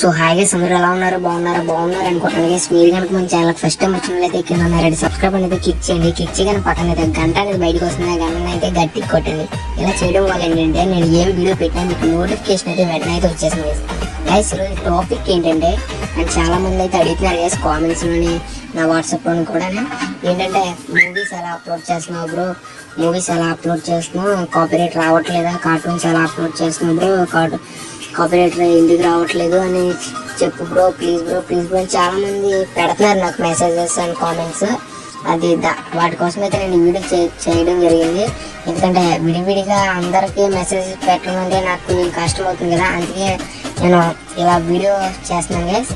So హాయిగా అందరూ ఎలా ఉన్నారు? బాగున్నారు? బాగున్నారు? అనుకుంటున్నాను గైస్ మీరు కనుక మన ఛానల్ ఫస్ట్ టైం వచ్చినట్లయితే కింద ఉన్నారండి సబ్స్క్రైబ్ అనేది క్లిక్ చేయండి. క్లిక్ చేయగానే పక్కన అయితే గంట అనేది బయటకు వస్తుంది. ఆ గంట అయితే గట్టి కొట్టండి. ఇలా చేయడం వల్ల ఏంటంటే నేను ఏం వీడియో పెట్టినా మీకు నోటిఫికేషన్ అయితే వెంటనే అయితే వచ్చేసింది గైస్ ఈరోజు టాపిక్ ఏంటంటే అండ్ చాలా మంది అయితే అడుగుతున్నారు గైస్ కామెంట్స్లోని నా వాట్సాప్లోని కూడా ఏంటంటే మూవీస్ ఎలా అప్లోడ్ చేస్తున్నావు బ్రో మూవీస్ ఎలా అప్లోడ్ చేస్తున్నావు? కాపీరేట్ రావట్లేదా? కార్టూన్స్ ఎలా అప్లోడ్ చేస్తున్నావు బ్రో కార్టూన్ కాపీరైట్ ఎందుకు రావట్లేదు అని చెప్పు bro please bro please bro అని చాలా మంది పెడుతున్నారు నాకు మెసేజెస్ అండ్ కామెంట్స్ అది దా- వాటి కోసం అయితే నేను వీడియో చేయడం జరిగింది. ఎందుకంటే విడివిడిగా అందరికీ మెసేజ్ పెట్టడం అంటే నాకు కష్టం అవుతుంది కదా. అందుకే నేను ఇలా వీడియో చేస్తున్నాను గైస్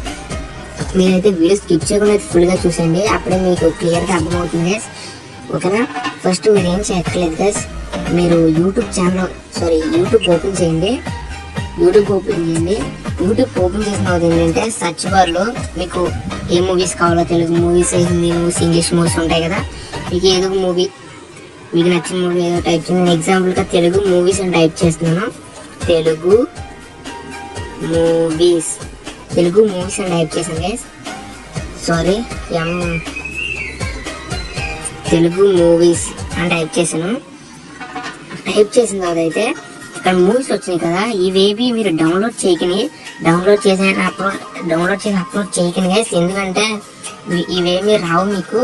మీరైతే వీడియో స్కిప్ చేయకుండా ఫుల్గా చూసండి అప్పుడే మీకు క్లియర్గా అర్థమవుతుంది గైస్ ఓకేనా? ఫస్ట్ మీరు ఏం చేయట్లేదు గైస్ మీరు YouTube channel sorry YouTube open చేయండి. యూట్యూబ్ ఓపెన్ చేయండి యూట్యూబ్ ఓపెన్ చేసిన తర్వాత ఏంటంటే సర్చ్ బార్లో మీకు ఏ మూవీస్ కావాలో Telugu movies Hindi movies English movies ఉంటాయి కదా. మీకు ఏదో మూవీ మీకు నచ్చిన మూవీ ఏదో టైప్ చేయండి. ఎగ్జాంపుల్గా తెలుగు మూవీస్ అని టైప్ చేస్తున్నాను. తెలుగు మూవీస్ తెలుగు మూవీస్ అని టైప్ చేశాను గైస్ సారీ ఎం తెలుగు మూవీస్ అని టైప్ చేశాను. టైప్ చేసిన తర్వాత అయితే ఇక్కడ మూవీస్ వచ్చినాయి కదా ఇవేవి మీరు డౌన్లోడ్ చేయకని డౌన్లోడ్ చేసిన అప్లోడ్ డౌన్లోడ్ చేసి అప్లోడ్ చేయకని గైస్ ఎందుకంటే ఇవేమి ఇవేమీ రావు మీకు.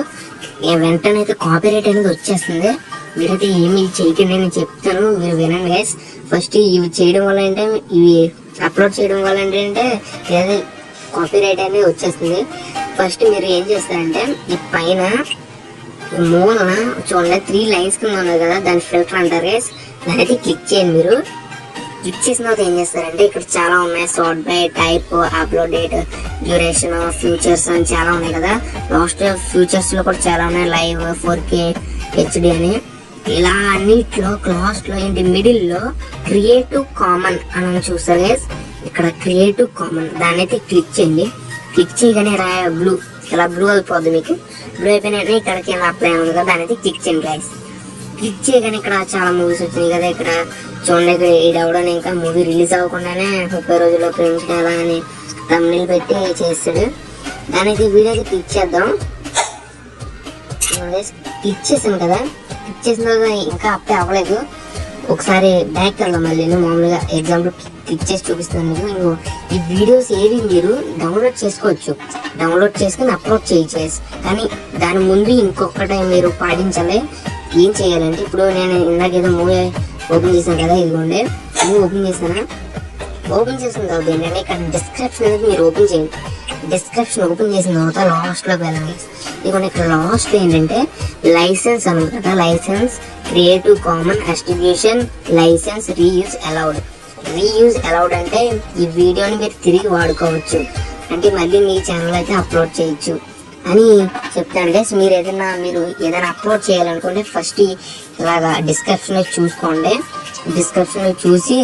వెంటనే అయితే కాపీరైట్ అనేది వచ్చేస్తుంది. మీరైతే ఏమి చేయకండి నేను చెప్తాను మీరు వినండి గైస్ ఫస్ట్ ఇవి చేయడం వల్ల అంటే ఇవి అప్లోడ్ చేయడం వల్ల ఏంటంటే కాపీ కాపీరైట్ అనేది వచ్చేస్తుంది. ఫస్ట్ మీరు ఏం చేస్తారంటే ఈ పైన మూలన చూడండి త్రీ లైన్స్ కింద ఉన్నది కదా దాని ఫిల్టర్ అంటారు గైస్ దాని అయితే క్లిక్ చేయండి మీరు. క్లిక్ చేసిన తర్వాత ఏం చేస్తారంటే ఇక్కడ చాలా ఉన్నాయి. Sort by type upload date duration features అని చాలా ఉన్నాయి కదా. లాస్ట్ ఫ్యూచర్స్లో కూడా చాలా ఉన్నాయి. లైవ్ ఫోర్ కే హెచ్డి అని. ఇలా అన్నిట్లో లాస్ట్లో ఏంటి? మిడిల్లో క్రియేటివ్ కామన్ అని చూస్తారు గైస్ ఇక్కడ క్రియేటివ్ కామన్ దాన్ని అయితే క్లిక్ చేయండి. క్లిక్ చేయగానే రా బ్లూ ఇలా బ్లూ అయిపోద్ది మీకు. బ్లూ అయిపోయిన ఇక్కడ కింద అప్లై ఉంది కదా దాని అయితే క్లిక్ చేయండి గైస్ క్లిక్ చేయగానే ఇక్కడ చాలా మూవీస్ వచ్చినాయి కదా ఇక్కడ చూడండి ఇక్కడ ఈడవడం ఇంకా మూవీ రిలీజ్ అవ్వకుండానే ముప్పై రోజుల్లో ప్రింట్ ఎలా అని తమిళ పెట్టి చేస్తాడు. దాని అయితే వీడియో అయితే క్లిక్ చేద్దాం క్లిక్ చేసాను కదా. క్లిక్ చేసిన తర్వాత ఇంకా అప్లై అవ్వలేదు. ఒకసారి బ్యాక్ వెళ్దాం మళ్ళీ నేను మామూలుగా ఎగ్జాంపుల్ క్లిక్ చేసి చూపిస్తాను మీకు. ఇంకో ఈ వీడియోస్ ఏవి మీరు డౌన్లోడ్ చేసుకోవచ్చు. డౌన్లోడ్ చేసుకుని అప్లోడ్ చేయొచ్చు కానీ దాని ముందు ఇంకొకటి మీరు పాటించాలి. ఏం చేయాలంటే ఇప్పుడు నేను ఇందాక ఏదో మూవీ ఓపెన్ చేశాను కదా ఇదిగోండి. మూవీ ఓపెన్ చేశాను? ఓపెన్ చేసిన తర్వాత ఏంటంటే ఇక్కడ డిస్క్రిప్షన్ అనేది మీరు ఓపెన్ చేయండి. డిస్క్రిప్షన్ ఓపెన్ చేసిన తర్వాత లాస్ట్లోకి వెళ్ళండి. ఇదిగోండి ఇక్కడ లాస్ట్ ఏంటంటే లైసెన్స్ అనమాట license creative common attribution license reuse allowed reuse allowed అంటే ఈ వీడియోని మీరు తిరిగి వాడుకోవచ్చు. అంటే మళ్ళీ మీ ఛానల్ అయితే అప్లోడ్ చేయొచ్చు. అని చెప్తాను గైస్ మీరు ఏదైనా మీరు ఏదైనా అప్లోడ్ చేయాలనుకుంటే ఫస్ట్ ఇలాగా డిస్క్రిప్షన్ చూసుకోండి. డిస్క్రిప్షన్ చూసి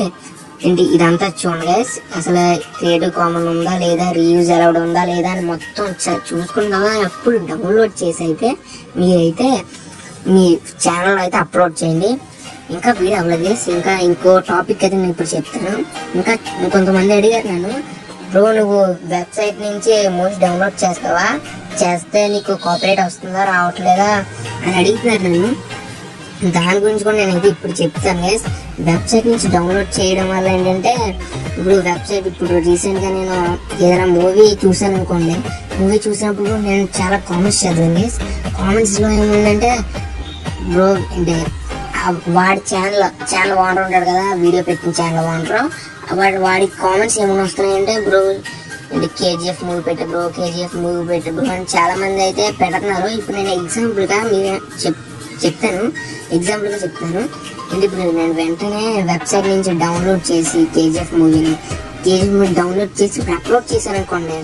ఏంటి ఇదంతా చూడండి గైస్ అసలు క్రియేటివ్ కామన్ ఉందా లేదా రీయూజ్ అలౌడ్ ఉందా లేదా అని మొత్తం చ- చూసుకున్న తర్వాత అప్పుడు డౌన్లోడ్ చేసి అయితే మీరైతే మీ ఛానల్ అయితే అప్లోడ్ చేయండి. ఇంకా వీడియో అవ్వలేదు guys. ఇంకా ఇంకో టాపిక్ అయితే నేను ఇప్పుడు చెప్తాను. ఇంకా కొంతమంది అడిగారు నన్ను బ్రో నువ్వు వెబ్సైట్ నుంచి మూవీస్ డౌన్లోడ్ చేస్తావా? చేస్తే నీకు కాపరేట్ వస్తుందా రావట్లేదా అని అడుగుతున్నారు నన్ను. దాని గురించి కూడా నేను అయితే ఇప్పుడు చెప్తాను గైస్ వెబ్సైట్ నుంచి డౌన్లోడ్ చేయడం వల్ల ఏంటంటే ఇప్పుడు వెబ్సైట్ ఇప్పుడు రీసెంట్గా నేను ఏదైనా మూవీ చూసాను అనుకోండి. మూవీ చూసినప్పుడు నేను చాలా కామెంట్స్ చదివాను గైస్ కామెంట్స్లో ఏముందంటే బ్రో అంటే వాడి ఛానల్ ఛానల్ ఓనర్ ఉంటాడు కదా వీడియో పెట్టిన ఛానల్ ఓనర్ వాడి వాడి కామెంట్స్ ఏమైనా వస్తున్నాయంటే బ్రో అంటే కేజీఎఫ్ మూవీ పెట్టు బ్రో కేజీఎఫ్ మూవీ పెట్టు బ్రో అని చాలా మంది అయితే పెడుతున్నారు. ఇప్పుడు నేను ఎగ్జాంపుల్గా మీరు చెప్ చెప్తాను. ఎగ్జాంపుల్గా చెప్తాను. అంటే ఇప్పుడు నేను వెంటనే వెబ్సైట్ నుంచి డౌన్లోడ్ చేసి కేజీఎఫ్ మూవీని కేజీఎఫ్ మూవీ డౌన్లోడ్ చేసి ఇప్పుడు అప్లోడ్ చేశాను అనుకోండి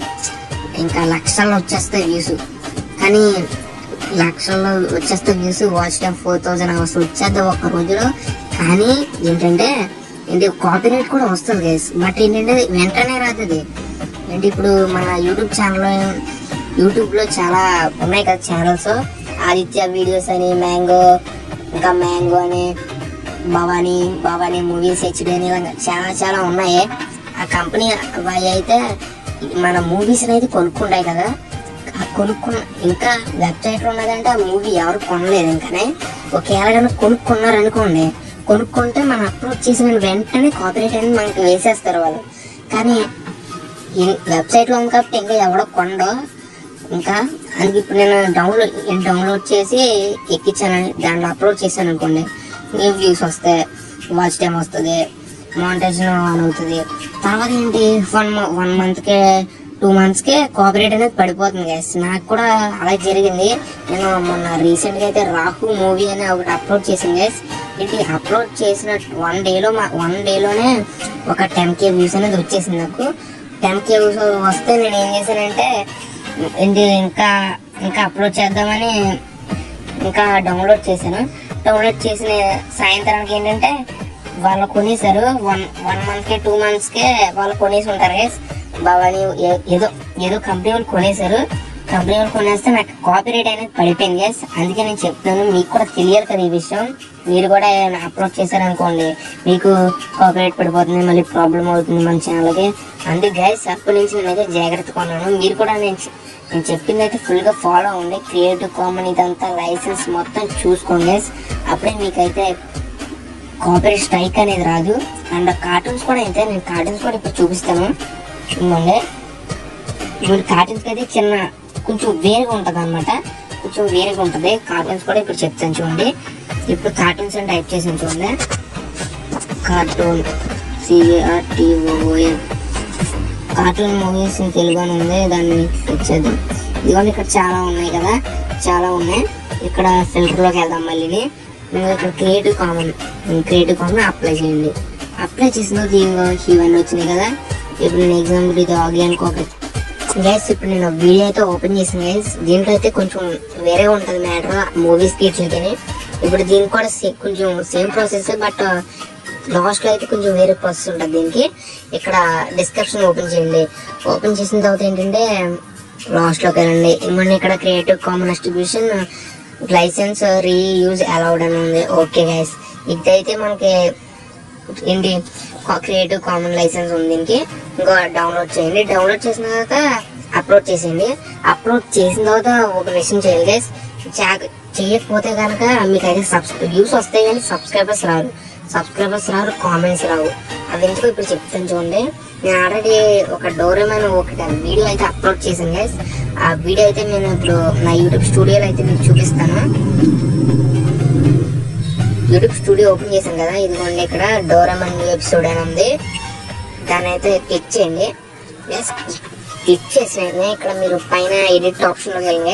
ఇంకా లక్షల్లో వచ్చేస్తాయి వ్యూస్. కానీ లక్షల్లో వచ్చేస్తే views watch time four thousand hours వచ్చేది ఒక రోజులో. కానీ ఏంటంటే ఏంటి కాపీరేట్ కూడా వస్తుంది గైస్ బట్ ఏంటంటే వెంటనే రాతుంది అంటే ఇప్పుడు మన యూట్యూబ్ ఛానల్లో యూట్యూబ్లో చాలా ఉన్నాయి కదా ఛానల్స్ ఆదిత్య వీడియోస్ అని మ్యాంగో ఇంకా మ్యాంగో అని భవానీ భవానీ మూవీస్ హెచ్డి అని ఇలా చాలా చాలా ఉన్నాయి. ఆ కంపెనీ అవి అయితే మన మూవీస్ అనేది కొనుక్కుంటాయి కదా. ఆ కొనుక్కున్న ఇంకా వెబ్సైట్ ఉన్నదంటే ఆ మూవీ ఎవరు కొనలేదు ఇంకానే. ఒకవేళ కనుక కొనుక్కున్నారనుకోండి కొనుక్కుంటే మనం అప్లోడ్ చేసిన వెంటనే కాపీరైట్ అనేది మనకి వేసేస్తారు వాళ్ళు. కానీ వెబ్సైట్ వెబ్సైట్లో ఉంది కాబట్టి ఇంకా ఎవడో కొండో ఇంకా అందుకే ఇప్పుడు నేను డౌన్లోడ్ డౌన్లోడ్ చేసి ఎక్కించాను దాంట్లో అప్లోడ్ చేశాను అనుకోండి. న్యూ వ్యూస్ వస్తాయి వాచ్ టైం వస్తుంది మానిటైజన్ ఆన్ అవుతుంది. తర్వాత ఏంటి? వన్ వన్ మంత్కే టూ మంత్స్కే కోఆపరేట్ అనేది పడిపోతుంది గైస్ నాకు కూడా అలా జరిగింది. నేను మొన్న రీసెంట్గా అయితే రాహు మూవీ అని ఒకటి అప్లోడ్ చేసింది గైస్ ఇది అప్లోడ్ చేసిన వన్ డేలో వన్ డేలోనే ఒక టెన్ కే వ్యూస్ అనేది వచ్చేసింది నాకు. టెన్ వస్తే నేను ఏం చేశానంటే ఏంటి ఇంకా ఇంకా అప్లోడ్ చేద్దామని ఇంకా డౌన్లోడ్ చేశాను. డౌన్లోడ్ చేసిన సాయంత్రానికి ఏంటంటే వాళ్ళు కొనేసారు వన్ వన్ మంత్కే టూ మంత్స్కే వాళ్ళు కొనేసి ఉంటారు గైస్ భవాని ఏదో ఏదో కంపెనీ వాళ్ళు కొనేసారు కంపెనీ కొనేస్తే నాకు కాపీరేట్ అనేది పడిపోయింది గైస్ అందుకే నేను చెప్తున్నాను మీకు కూడా తెలియదు కదా ఈ విషయం. మీరు కూడా అప్లోడ్ చేశారనుకోండి మీకు కాపీరేట్ పడిపోతుంది మళ్ళీ ప్రాబ్లం అవుతుంది మన ఛానల్కి అందుకే గైస్ అప్పటి నుంచి నేనైతే జాగ్రత్త కొన్నాను మీరు కూడా నేను నేను చెప్పింది అయితే ఫుల్గా ఫాలో అవ్వండి. క్రియేటివ్ కామన్ ఇదంతా లైసెన్స్ మొత్తం చూసుకోండి guys. అప్పుడే మీకైతే కాపీరైట్ స్ట్రైక్ అనేది రాదు. అండ్ కార్టూన్స్ కూడా అయితే నేను కార్టూన్స్ కూడా ఇప్పుడు చూపిస్తాను. చూడండి. ఇప్పుడు కార్టూన్స్ అయితే చిన్న కొంచెం వేరుగా ఉంటుంది అనమాట కొంచెం వేరుగా ఉంటుంది. కార్టూన్స్ కూడా ఇప్పుడు చెప్తాను చూడండి. ఇప్పుడు కార్టూన్స్ అని టైప్ చేసాను చూడండి. Cartoon C R T O N cartoon movies Telugu అని ఉంది. దాన్ని వచ్చేది ఇదిగోండి ఇక్కడ చాలా ఉన్నాయి కదా. చాలా ఉన్నాయి. ఇక్కడ ఫిల్టర్లోకి వెళ్దాం మళ్ళీ. ఇంకా ఇక్కడ creative common creative common apply చేయండి. అప్లై చేసిన తర్వాత ఇవన్నీ వచ్చినాయి కదా. ఇప్పుడు నేను ఎగ్జాంపుల్ ఇది ఆగి అనుకోక గైస్ ఇప్పుడు నేను వీడియో అయితే ఓపెన్ చేసాను గైస్ దీంట్లో అయితే కొంచెం వేరే ఉంటుంది మ్యాటర్ మూవీస్కి ఇట్లకని ఇప్పుడు దీనికి కూడా సే- కొంచెం సేమ్ ప్రాసెస్ బట్ లాస్ట్లో అయితే కొంచెం వేరే ప్రాసెస్ ఉంటుంది దీనికి. ఇక్కడ డిస్క్రిప్షన్ ఓపెన్ చేయండి. ఓపెన్ చేసిన తర్వాత ఏంటంటే లాస్ట్లోకి వెళ్ళండి. ఇవన్నీ ఇక్కడ creative common distribution license reuse allowed అని ఉంది. ఓకే గైస్ ఇదైతే మనకి ఏంటి క్రియేటివ్ కామన్ లైసెన్స్ ఉంది దీనికి. ఇంకా డౌన్లోడ్ చేయండి. డౌన్లోడ్ చేసిన తర్వాత అప్లోడ్ చేసేయండి. అప్లోడ్ చేసిన తర్వాత ఒక విషయం చేయాలి గైస్ చేయకపోతే కనుక మీకైతే సబ్స్క్రై వ్యూస్ వస్తాయి కానీ సబ్స్క్రైబర్స్ రారు. సబ్స్క్రైబర్స్ రారు కామెంట్స్ రావు. అవి ఎందుకు ఇప్పుడు చెప్తాను చూడండి. నేను ఆల్రెడీ ఒక డోరేమన్ ఒక వీడియో అయితే అప్లోడ్ చేశాను గైస్ ఆ వీడియో అయితే నేను ఇప్పుడు నా యూట్యూబ్ స్టూడియోలో అయితే మీకు చూపిస్తాను. యూట్యూబ్ స్టూడియో ఓపెన్ చేశాను కదా. ఇదిగోండి ఇక్కడ డోరమన్ ఎపిసోడ్ అని ఉంది. దాని అయితే క్లిక్ చేయండి. ఎస్ క్లిక్ చేసిన వెంటనే ఇక్కడ మీరు పైన ఎడిట్ ఆప్షన్లోకి వెళ్ళిన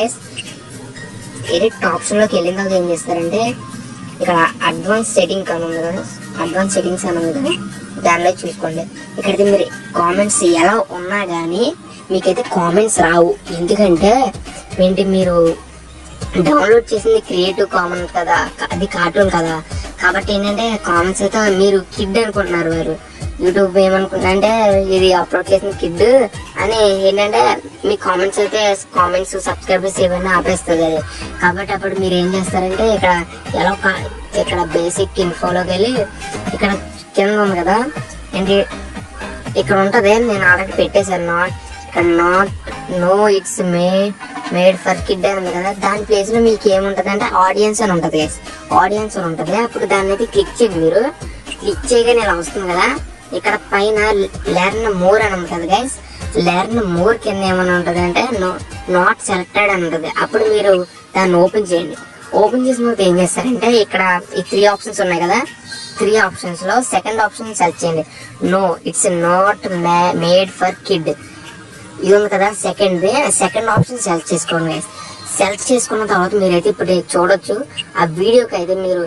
ఎడిట్ ఆప్షన్లోకి వెళ్ళిన తర్వాత ఏం చేస్తారంటే ఇక్కడ అడ్వాన్స్ సెట్టింగ్ అని ఉంది కదా. అడ్వాన్స్ సెట్టింగ్స్ అని ఉంది కదా. దానిలో చూసుకోండి. ఇక్కడైతే మీరు కామెంట్స్ ఎలా ఉన్నా కానీ మీకైతే కామెంట్స్ రావు. ఎందుకంటే ఏంటి మీరు డౌన్లోడ్ చేసింది క్రియేటివ్ కామన్ కదా. అది కార్టూన్ కదా. కాబట్టి ఏంటంటే కామెంట్స్ అయితే మీరు కిడ్ అనుకుంటున్నారు వారు. యూట్యూబ్ ఏమనుకుంటుందంటే ఇది అప్లోడ్ చేసిన కిడ్ అని ఏంటంటే మీ కామెంట్స్ అయితే కామెంట్స్ సబ్స్క్రైబర్స్ ఏమైనా ఆపేస్తుంది. అది కాబట్టి అప్పుడు మీరు ఏం చేస్తారంటే ఇక్కడ ఎలా ఒక ఇక్కడ బేసిక్ ఇన్ఫోలోకి వెళ్ళి ఇక్కడ కింద ఉంది కదా ఏంటి? ఇక్కడ ఉంటుంది నేను ఆల్రెడీ పెట్టేశాను. నాట్ ఇక్కడ not no it's may made for kid అని ఉంది కదా దాని ప్లేస్లో మీకు ఏముంటుంది అంటే ఆడియన్స్ అని ఉంటుంది ఆడియన్స్ అని ఉంటుంది. అప్పుడు దాన్ని అయితే క్లిక్ చేయండి మీరు. క్లిక్ చేయగానే ఇలా వస్తుంది కదా ఇక్కడ పైన లెర్న్ మోర్ అని ఉంటుంది గైస్ లెర్న్ మోర్ కింద ఏమైనా ఉంటుంది అంటే నాట్ సెలెక్టెడ్ అని ఉంటుంది. అప్పుడు మీరు దాన్ని ఓపెన్ చేయండి. ఓపెన్ చేసిన తర్వాత ఏం చేస్తారంటే ఇక్కడ ఈ త్రీ ఆప్షన్స్ ఉన్నాయి కదా. త్రీ ఆప్షన్స్లో సెకండ్ ఆప్షన్ సెలెక్ట్ చేయండి. No it's not made for kid ఇది ఉంది కదా సెకండ్ సెకండ్ ఆప్షన్ సెలెక్ట్ చేసుకోండి గైస్ సెలెక్ట్ చేసుకున్న తర్వాత మీరైతే ఇప్పుడు చూడొచ్చు. ఆ వీడియోకి అయితే మీరు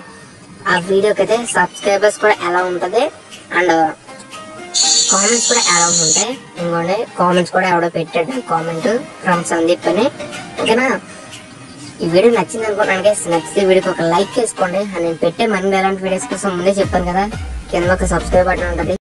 ఆ వీడియోకి అయితే సబ్స్క్రైబర్స్ కూడా ఎలా ఉంటుంది? అండ్ కామెంట్స్ కూడా ఎలా ఉంటాయి. ఇంకోండి కామెంట్స్ కూడా ఎవడో పెట్టాడు. కామెంట్ ఫ్రమ్ సందీప్ అని. ఓకేనా? ఈ వీడియో నచ్చింది అనుకున్నాను గైస్ నచ్చితే వీడియోకి ఒక లైక్ చేసుకోండి నేను పెట్టే మరిన్ని ఎలాంటి వీడియోస్ కోసం ముందే చెప్పాను కదా. కింద ఒక సబ్స్క్రైబ్ బటన్ ఉంటుంది.